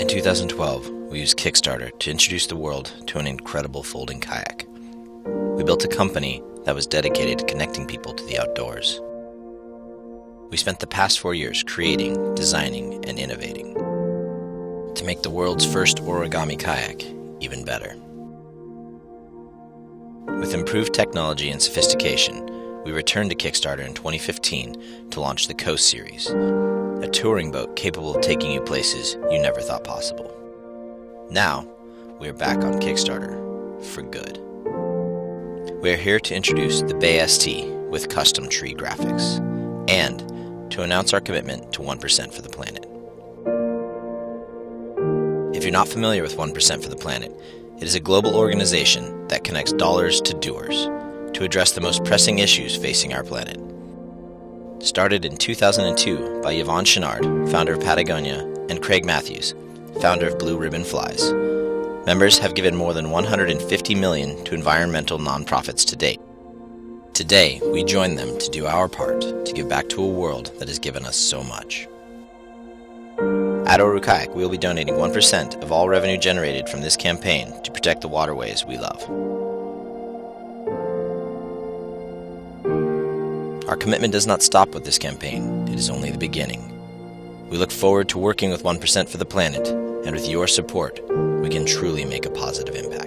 In 2012, we used Kickstarter to introduce the world to an incredible folding kayak. We built a company that was dedicated to connecting people to the outdoors. We spent the past four years creating, designing, and innovating to make the world's first origami kayak even better. With improved technology and sophistication, we returned to Kickstarter in 2015 to launch the Coast Series, a touring boat capable of taking you places you never thought possible. Now, we are back on Kickstarter for good. We are here to introduce the Bay ST with custom tree graphics and to announce our commitment to 1% for the planet. If you're not familiar with 1% for the Planet, it is a global organization that connects dollars to doers to address the most pressing issues facing our planet. Started in 2002 by Yvon Chouinard, founder of Patagonia, and Craig Mathews, founder of Blue Ribbon Flies. Members have given more than 150 million to environmental nonprofits to date. Today, we join them to do our part to give back to a world that has given us so much. At Oru we will be donating 1% of all revenue generated from this campaign to protect the waterways we love. Commitment does not stop with this campaign, it is only the beginning. We look forward to working with 1% for the planet, and with your support, we can truly make a positive impact.